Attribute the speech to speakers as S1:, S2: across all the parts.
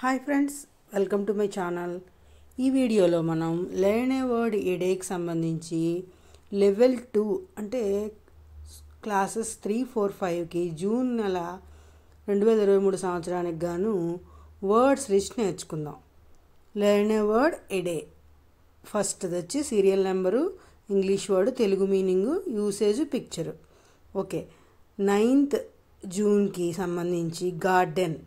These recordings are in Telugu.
S1: Hi friends welcome to my channel. ఈ వీడియోలో మనం లెర్న్ ఏ వర్డ్ ఎడేకి సంబంధించి లెవెల్ టూ అంటే క్లాసెస్ త్రీ ఫోర్ ఫైవ్కి జూన్ నెల రెండు వేల ఇరవై మూడు సంవత్సరానికి గాను వర్డ్స్ లిస్ట్ నేర్చుకుందాం. లెర్న్ వర్డ్ ఎడే ఫస్ట్ది వచ్చి serial number English word Telugu meaning usage picture. Okay. Ninth జూన్కి సంబంధించి గార్డెన్.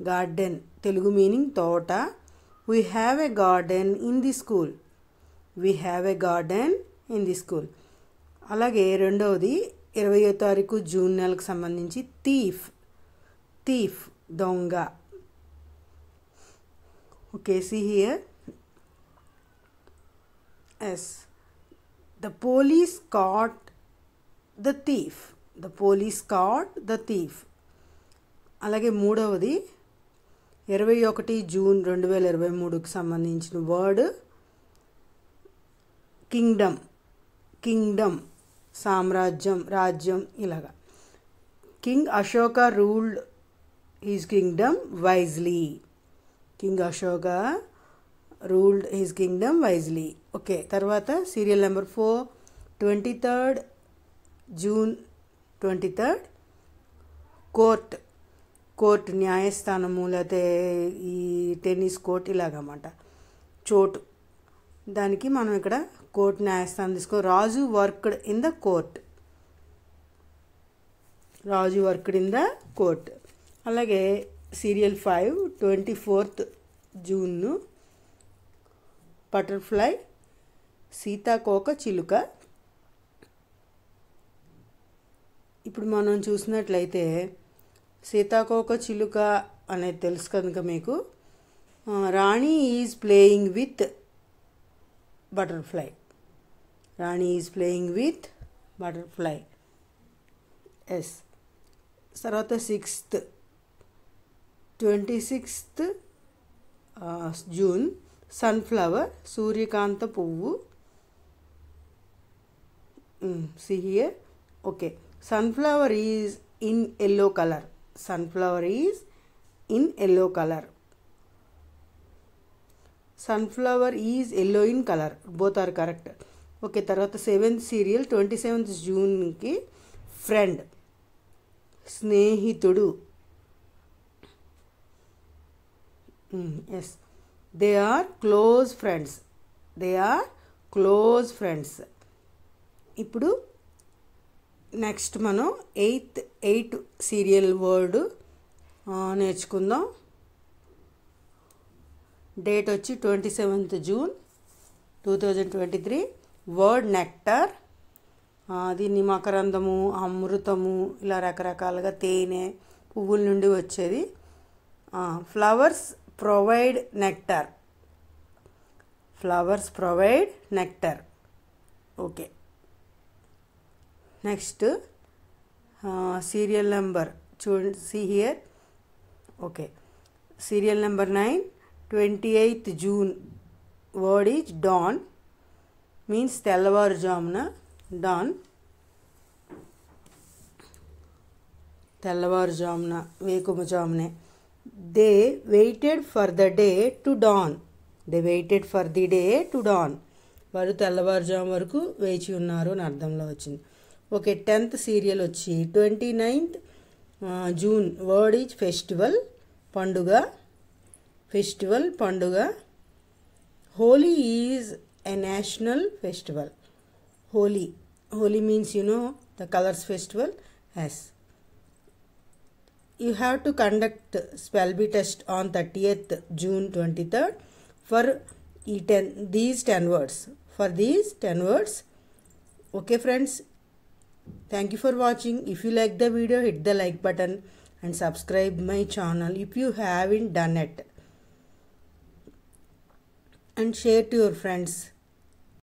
S1: గార్డెన్ తెలుగు మీనింగ్ తోట. We have a garden in the school we have a garden in the school అలాగే రెండవది ఇరవయో తారీఖు జూన్ నెలకు సంబంధించి థీఫ్ థీఫ్ దొంగ. Okay see here yes the police caught the thief the police caught the thief అలాగే మూడవది ఇరవై ఒకటి జూన్ రెండు వేల ఇరవై మూడుకి సంబంధించిన వర్డ్ కింగ్డమ్ కింగ్డమ్ సామ్రాజ్యం రాజ్యం ఇలాగా. King Ashoka ruled his kingdom wisely. King Ashoka ruled his kingdom wisely. Okay తర్వాత serial number four twenty third June twenty third court. Court న్యాయస్థానము లేకపోతే ఈ టెన్నిస్ కోర్ట్ ఇలాగన్నమాట చోటు. దానికి మనం ఇక్కడ కోర్టు న్యాయస్థానం తీసుకో Raju worked in the court. Raju worked in the court. అలాగే serial five twenty fourth June butterfly సీతాకోక చిలుక. ఇప్పుడు మనం చూసినట్లయితే సీతాకోక చిలుక అనేది తెలుసు కనుక మీకు. Rani is playing with butterfly. Rani is playing with butterfly. Yes తర్వాత sixth. Twenty sixth June. Sunflower సూర్యకాంత పువ్వు. See here okay sunflower is in yellow colour sunflower is in yellow colour sunflower is yellow in colour both are correct okay తర్వాత సెవెంత్ సీరియల్ ట్వంటీ సెవెంత్ జూన్కి ఫ్రెండ్ స్నేహితుడు. Yes they are close friends they are close friends ఇప్పుడు నెక్స్ట్ మనం ఎయిత్ ఎయిట్ సీరియల్ వర్డ్ నేర్చుకుందాం. డేట్ వచ్చి twenty seventh June two thousand twenty three. Word nectar. దీన్ని మకరందము అమృతము ఇలా రకరకాలుగా తేనె పువ్వుల నుండి వచ్చేది. Flowers provide nectar. Flowers provide nectar. Okay. Next serial number చూడండి see here. Okay. Serial number nine twenty eighth June word is dawn. Means తెల్లవారుజామున డాన్. తెల్లవారుజామున వేకుమజామునే they waited for the day to dawn. They waited for the day to dawn. వారు తెల్లవారుజాము వరకు వేచి ఉన్నారు అని అర్థంలో వచ్చింది. ఓకే టెన్త్ సీరియల్ వచ్చి twenty ninth June word is festival పండుగ ఫెస్టివల్ పండుగ Holi is a national festival Holi Holi means you know the colours festival yes you have to conduct spell bee test on 30th June 23rd for e 10 these 10 words for these 10 words okay friends thank you for watching. If you like the video hit the like button and subscribe my channel if you haven't done it. And share to your friends